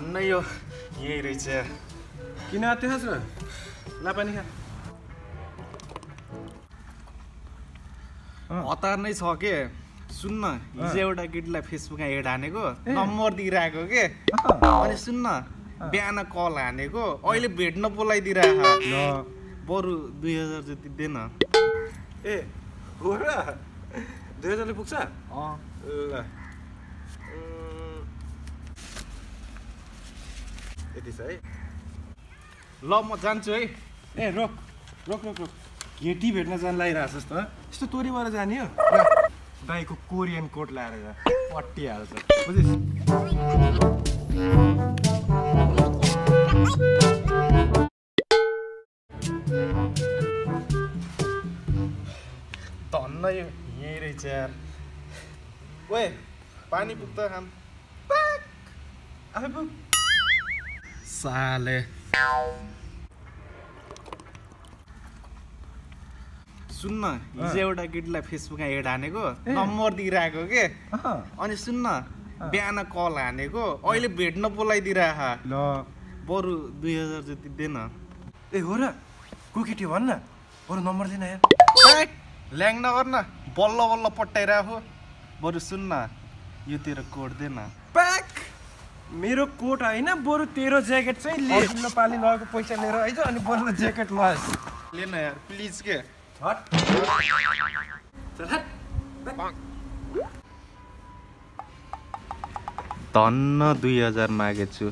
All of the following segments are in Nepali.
धन्न यो यही रहेछ। किन खास र? ला पानी खा। हतार नै छ के? सुन्न हिजो एउटा केटीलाई फेसबुकमा एड हानेको। नम्बर दिइरहेको के? अनि सुन्न बिहान कल हानेको अहिले भेट्न बोलाइदिइरहेको ल बरु दुई हजार जति दिएन ए हो र? दुई हजारले पुग्छ? अँ। ल। यति छ है ल म जान्छु है। ए रोक रोक रोक रोक। केटी भेट्न जान लागिरहेको छ त यस्तो तोरीबाट जाने हो? दाईको कोरियन कोट लाएर जा। पट्टिहाल्छ। बुझिस्? धन्न यो यही रहेछ यार। ओए पानी पुग्दा खाम आफै पुग। साले सुन्न हिजो एउटा केटीलाई फेसबुकमा एड हानेको। नम्बर दिइरहेको के? अनि सुन्न बिहान कल हानेको अहिले भेट्न बोलाइदिइरहेको ल। बरु दुई हजार जति दिएन ए हो र। को केटी हो भन् न? बरु नम्बर दिन यार ल्याङ नगर न बल्ल बल्ल पट्याइरहेको बरु सुन्न यो तेरो कोड देन। मेरो कोट होइन बरु तेरो ज्याकेट चाहिँ ले। अघिल्लो पालि लगेको पैसा लिएर आइज अनि बल्ल ज्याकेट लगाएस ले न यार प्लिज के? हट चल हट धन्न दुई हजार मागेछु।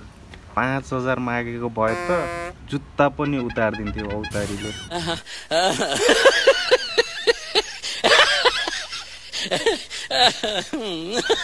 पाँच हजार मागेको भए त जुत्ता पनि उतारिदिन्थ्यो औतारीले।